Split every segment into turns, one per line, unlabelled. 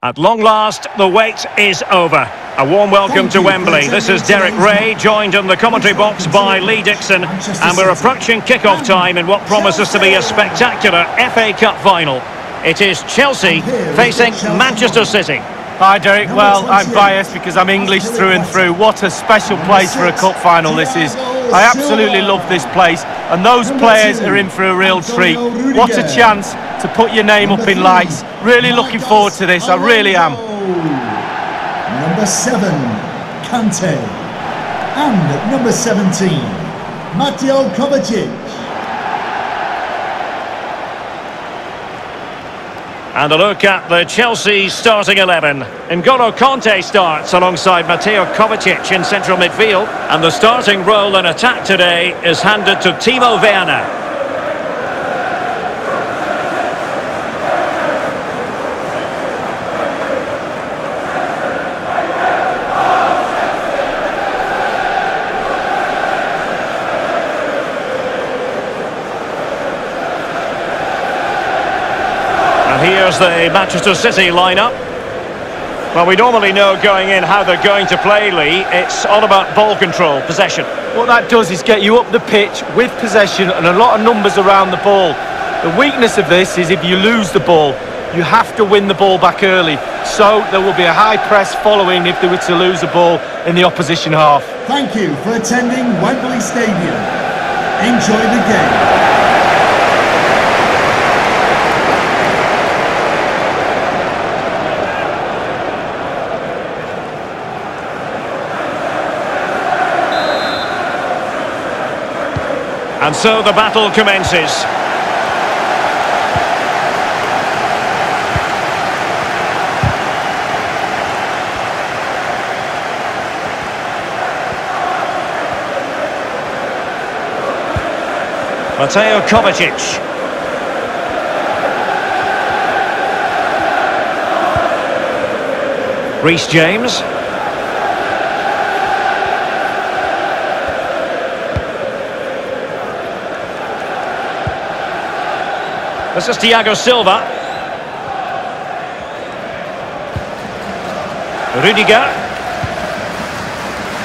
At long last, the wait is over. A warm welcome to Wembley. This is Derek Ray, joined in the commentary box by Lee Dixon, and we're approaching kick-off time in what promises to be a spectacular FA Cup final. It is Chelsea facing Manchester City.
Hi Derek, well I'm biased because I'm English through and through. What a special place for a cup final this is. I absolutely love this place and those players are in for a real treat. What a chance to put your name up in lights. Really looking forward to this, I really am.
Number 7, Kante. And number 17, Mateo Kovacic.
And a look at the Chelsea starting 11. N'Golo Kante starts alongside Mateo Kovacic in central midfield. And the starting role in attack today is handed to Timo Werner. Here's the Manchester City lineup. Well, we normally know going in how they're going to play, Lee. It's all about ball control, possession.
What that does is get you up the pitch with possession and a lot of numbers around the ball. The weakness of this is if you lose the ball, you have to win the ball back early. So there will be a high press following if they were to lose the ball in the opposition half.
Thank you for attending Wembley Stadium. Enjoy the game.
And so the battle commences. Mateo Kovacic. Reece James. This is Thiago Silva. Rudiger.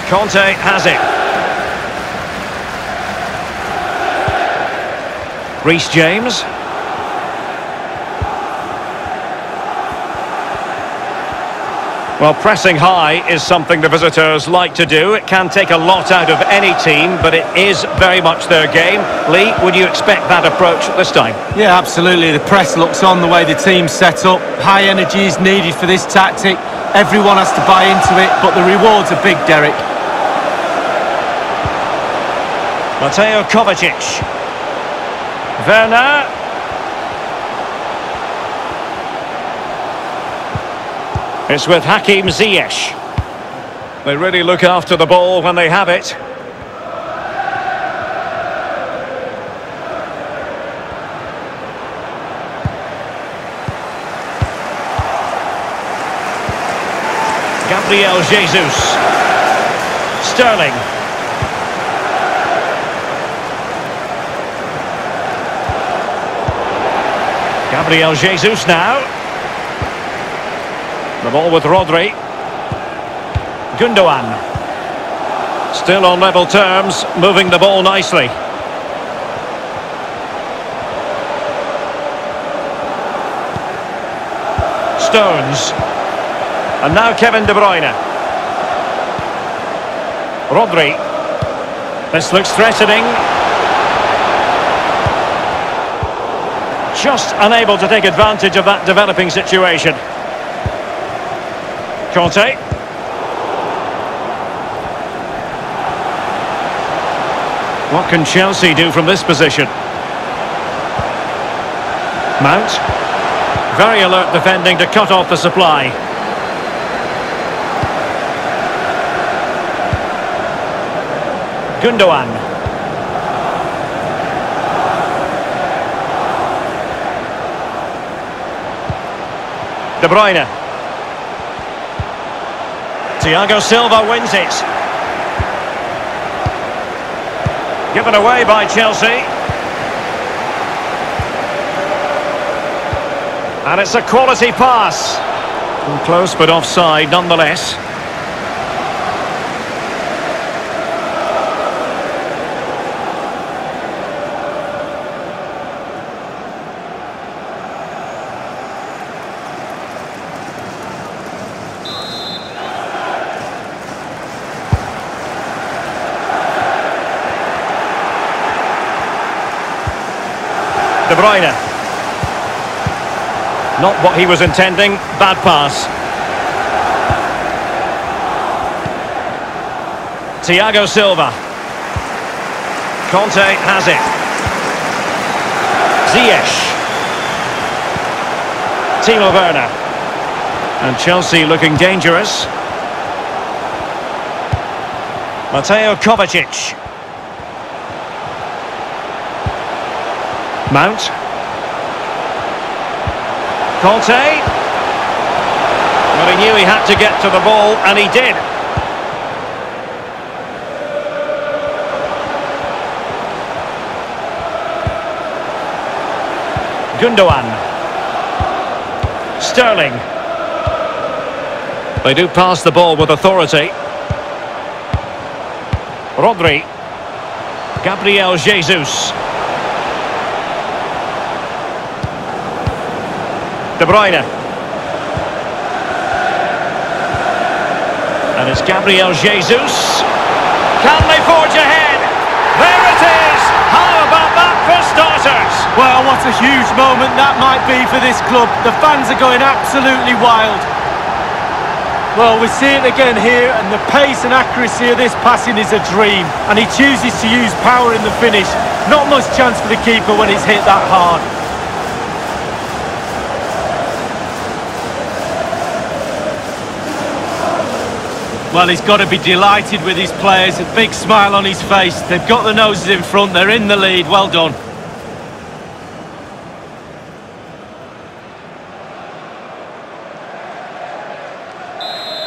Kante has it. Reece James. Well, pressing high is something the visitors like to do. It can take a lot out of any team, but it is very much their game. Lee, would you expect that approach this time?
Yeah, absolutely. The press looks on the way the team's set up. High energy is needed for this tactic. Everyone has to buy into it, but the rewards are big, Derek.
Mateo Kovacic. Werner. It's with Hakim Ziyech. They really look after the ball when they have it. Gabriel Jesus. Sterling. Gabriel Jesus now. The ball with Rodri. Gundogan. Still on level terms, moving the ball nicely. Stones. And now Kevin De Bruyne. Rodri. This looks threatening. Just unable to take advantage of that developing situation. Kante. What can Chelsea do from this position? Mount. Very alert defending to cut off the supply. Gundogan. De Bruyne. Thiago Silva wins it. Given away by Chelsea. And it's a quality pass. Close but offside nonetheless. De Bruyne. Not what he was intending. Bad pass. Thiago Silva. Kante has it. Ziyech. Timo Werner. And Chelsea looking dangerous. Mateo Kovacic. Mount. Kante. Well, he knew he had to get to the ball, and he did. Gundogan. Sterling. They do pass the ball with authority. Rodri. Gabriel Jesus. De Bruyne. And it's Gabriel Jesus. Can they forge ahead? There it is! How about that for starters?
Well, what a huge moment that might be for this club. The fans are going absolutely wild. Well, we see it again here, and the pace and accuracy of this passing is a dream. And he chooses to use power in the finish. Not much chance for the keeper when it's hit that hard. Well, he's got to be delighted with his players. A big smile on his face. They've got the noses in front. They're in the lead. Well done.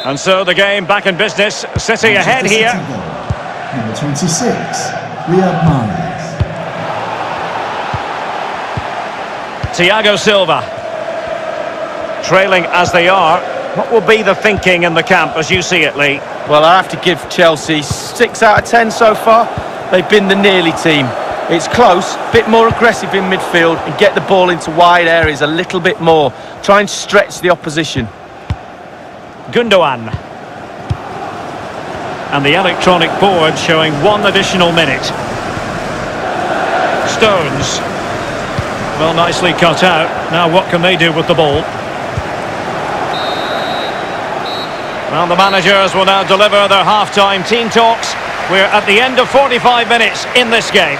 And so the game back in business. City ahead
Manchester
here.
Goal. Number 26, Riyad Mahrez.
Thiago Silva. Trailing as they are. What will be the thinking in the camp as you see it, Lee?
Well, I have to give Chelsea 6 out of 10 so far. They've been the nearly team. It's close, bit more aggressive in midfield and get the ball into wide areas a little bit more. Try and stretch the opposition.
Gundogan. And the electronic board showing one additional minute. Stones. Well, nicely cut out. Now what can they do with the ball? Well, the managers will now deliver their half-time team talks. We're at the end of 45 minutes in this game.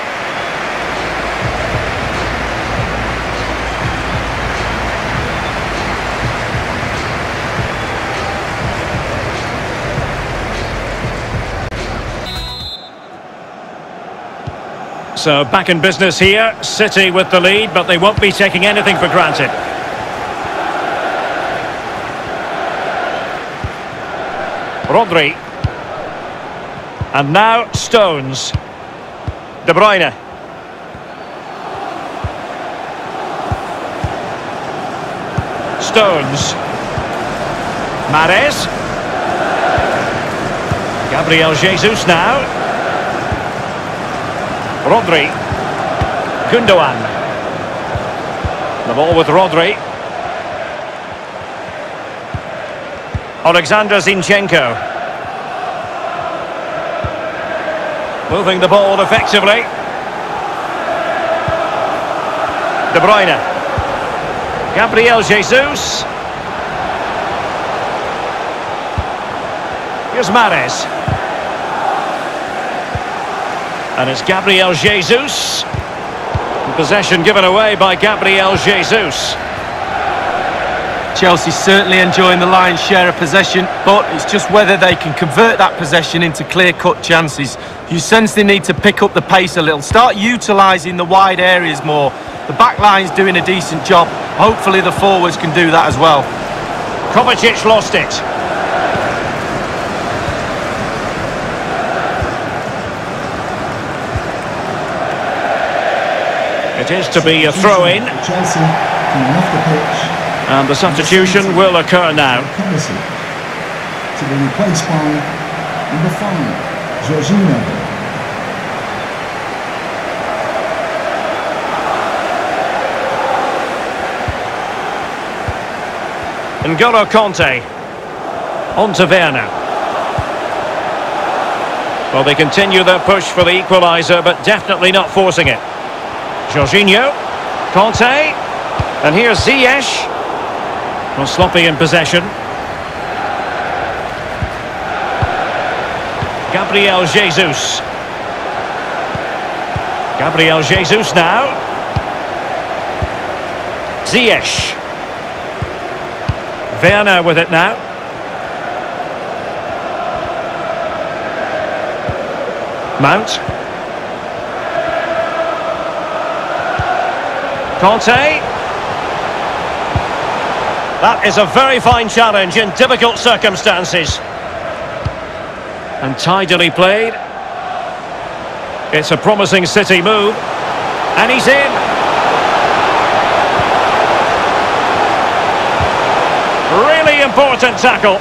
So back in business here. City with the lead, but they won't be taking anything for granted. Rodri. And now Stones. De Bruyne. Stones. Mahrez. Gabriel Jesus now. Rodri. Gundogan. The ball with Rodri. Alexander Zinchenko. Moving the ball effectively. De Bruyne. Gabriel Jesus. Here's Mahrez. And it's Gabriel Jesus. Possession given away by Gabriel Jesus.
Chelsea certainly enjoying the lion's share of possession, but it's just whether they can convert that possession into clear-cut chances. You sense they need to pick up the pace a little, start utilising the wide areas more. The back line's doing a decent job. Hopefully the forwards can do that as well.
Kovacic lost it. It is to be a throw-in.
For Chelsea, coming off the
And the substitution will occur now.
To be replaced by number five, Jorginho.
N'Golo Kante. On to Werner. Well, they continue their push for the equaliser, but definitely not forcing it. Jorginho. Kante. And here's Ziyech. Well, sloppy in possession. Gabriel Jesus. Gabriel Jesus now. Ziyech. Werner with it now. Mount. Kante. That is a very fine challenge in difficult circumstances. And tidily played. It's a promising City move. And he's in. Really important tackle.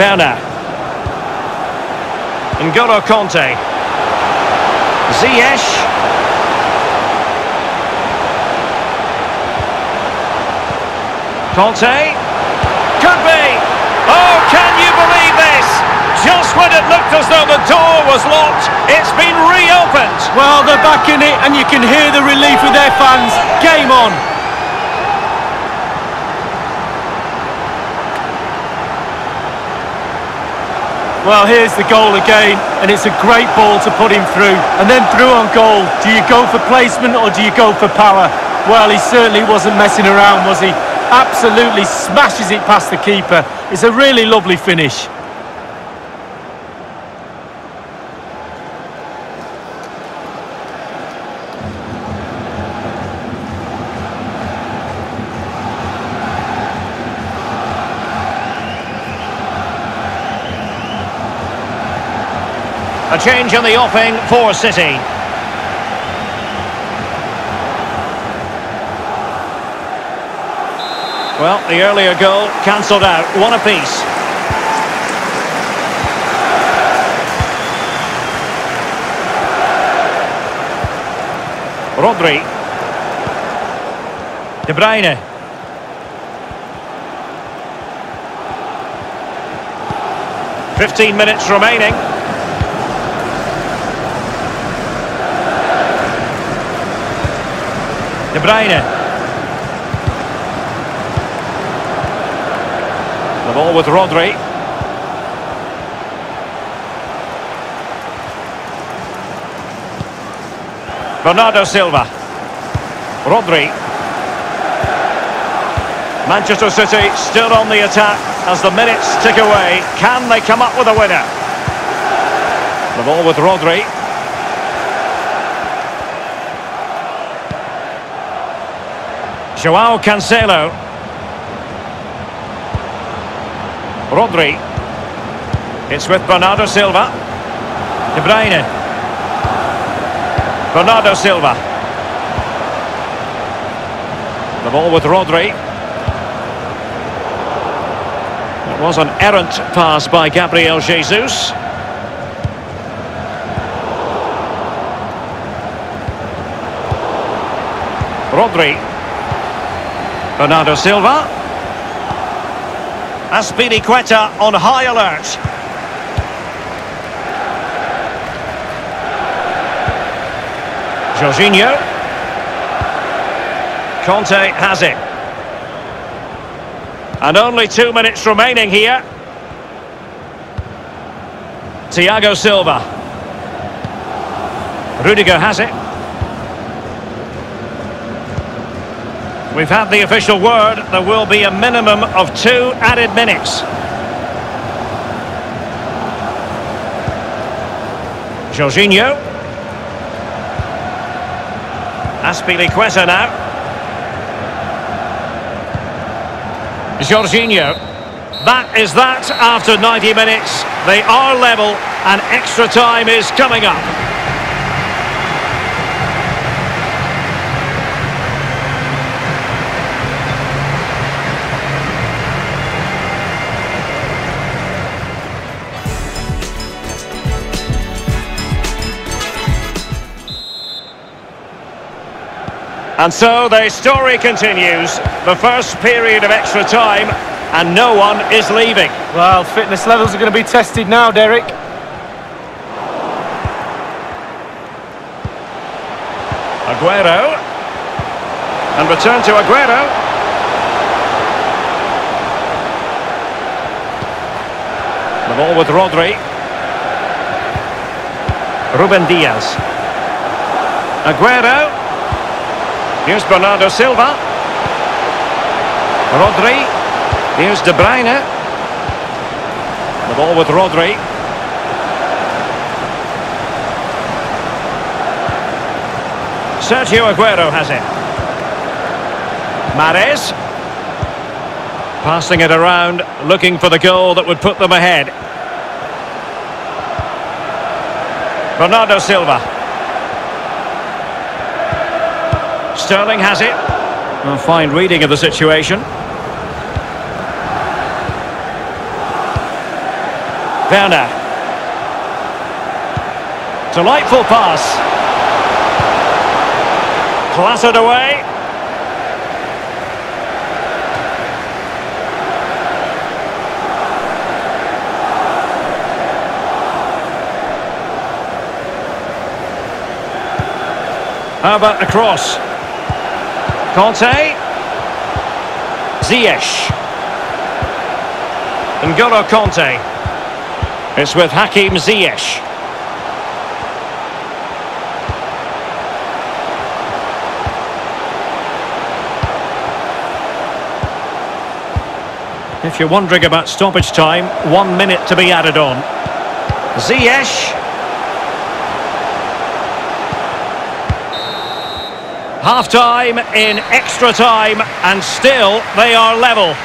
Werner. N'Golo Kante. Ziyech. Kante. Could be. Oh, can you believe this? Just when it looked as though the door was locked, it's been reopened.
Well, they're back in it, and you can hear the relief with their fans. Game on. Well, here's the goal again, and it's a great ball to put him through. And then through on goal, do you go for placement or do you go for power? Well, he certainly wasn't messing around, was he? Absolutely smashes it past the keeper. It's a really lovely finish.
Change in the offing for City. Well, the earlier goal cancelled out. One apiece. Rodri. De Bruyne. Fifteen minutes remaining. De Bruyne. The ball with Rodri. Bernardo Silva. Rodri. Manchester City still on the attack as the minutes tick away. Can they come up with a winner? The ball with Rodri. Joao Cancelo. Rodri. It's with Bernardo Silva. De Bruyne. Bernardo Silva. The ball with Rodri. It was an errant pass by Gabriel Jesus. Rodri. Bernardo Silva. Azpilicueta on high alert. Jorginho. Kante has it. And only two minutes remaining here. Thiago Silva. Rudiger has it. We've had the official word. There will be a minimum of two added minutes. Jorginho. Azpilicueta now. Jorginho. That is that after 90 minutes. They are level and extra time is coming up. And so the story continues. The first period of extra time, and no one is leaving.
Well, fitness levels are going to be tested now, Derek.
Aguero. And return to Aguero. The ball with Rodri. Ruben Dias. Aguero. Here's Bernardo Silva. Rodri. Here's De Bruyne. The ball with Rodri. Sergio Aguero has it. Mahrez. Passing it around, looking for the goal that would put them ahead. Bernardo Silva. Sterling has it. A fine reading of the situation. Werner. Delightful pass. Clattered away. How about the cross? Kante. Ziyech. And N'Golo Kante. It's with Hakim Ziyech. If you're wondering about stoppage time, one minute to be added on. Ziyech. Half time in extra time, and still they are level.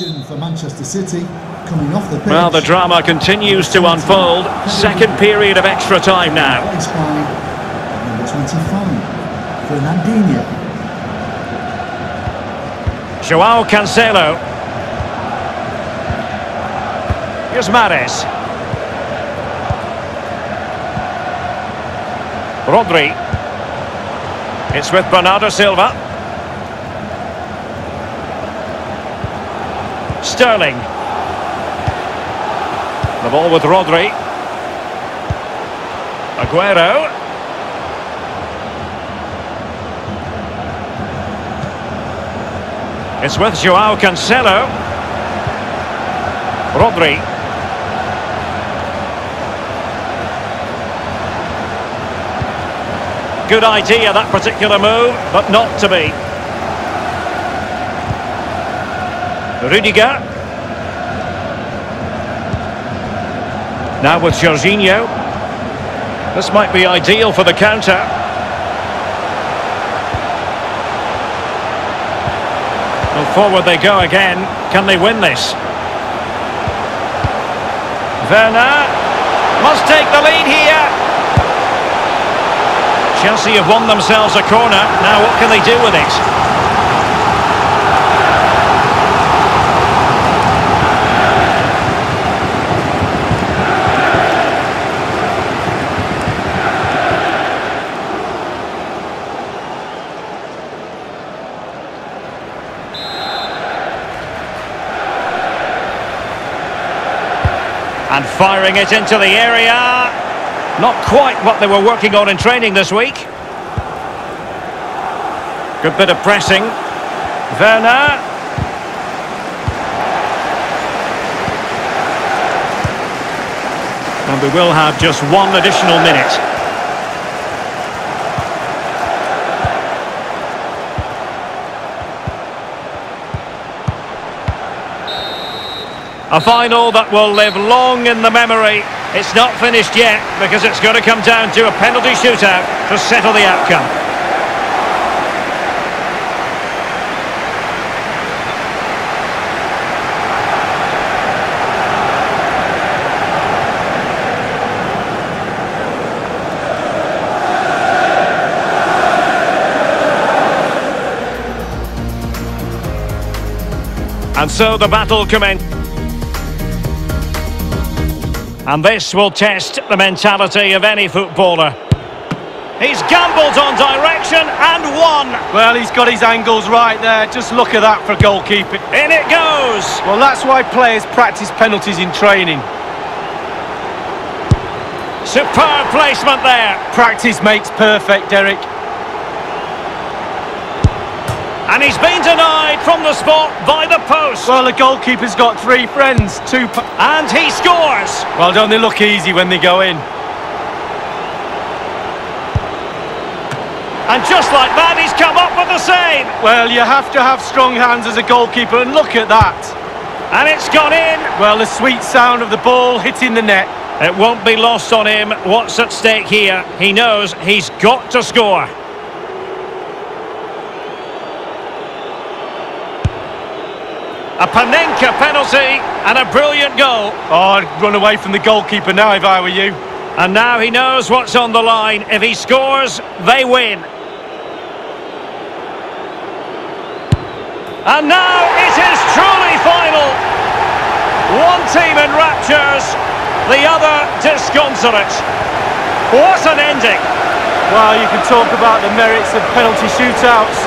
Substitution for Manchester City coming off the pitch.
Well, the drama continues to unfold. Second period of extra time now.
Number 25, Fernandinho.
Joao Cancelo. Here's Mahrez. Rodri. It's with Bernardo Silva. Sterling. The ball with Rodri. Aguero. It's with Joao Cancelo. Rodri. Good idea, that particular move, but not to be. Rudiger. Now with Jorginho. This might be ideal for the counter. Well, forward they go again. Can they win this? Werner must take the lead here. Chelsea have won themselves a corner. Now what can they do with it? And firing it into the area. Not quite what they were working on in training this week. Good bit of pressing. Werner. And we will have just one additional minute. A final that will live long in the memory. It's not finished yet because it's going to come down to a penalty shootout to settle the outcome. And so the battle commences. And this will test the mentality of any footballer. He's gambled on direction and won.
Well, he's got his angles right there. Just look at that for goalkeeping.
In it goes.
Well, that's why players practice penalties in training.
Superb placement there.
Practice makes perfect, Derek.
And he's been denied from the spot by the post.
Well, the goalkeeper's got three friends, two...
And he scores.
Well, don't they look easy when they go in?
And just like that, he's come up with the save.
Well, you have to have strong hands as a goalkeeper, and look at that.
And it's gone in.
Well, the sweet sound of the ball hitting the net.
It won't be lost on him what's at stake here. He knows he's got to score. A Panenka penalty and a brilliant goal.
Oh, I'd run away from the goalkeeper now if I were you.
And now he knows what's on the line. If he scores, they win. And now it is truly final. One team in raptures, the other disconsolate. What an ending.
Well, you can talk about the merits of penalty shootouts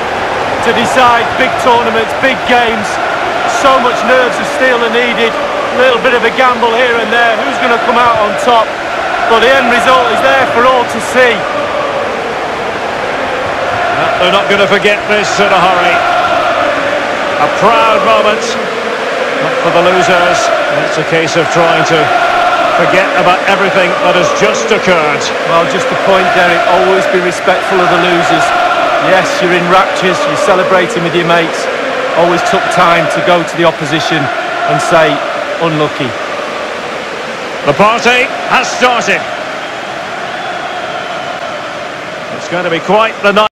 to decide big tournaments, big games. So much nerves of steel are needed. A little bit of a gamble here and there. Who's going to come out on top? But the end result is there for all to see.
Uh, They're not going to forget this in a hurry. A proud moment, not for the losers. It's a case of trying to forget about everything that has just occurred.
Well, just a point, Derek, always be respectful of the losers. Yes, you're in raptures, you're celebrating with your mates. Always took time to go to the opposition and say, unlucky.
The party has started. It's going to be quite the night.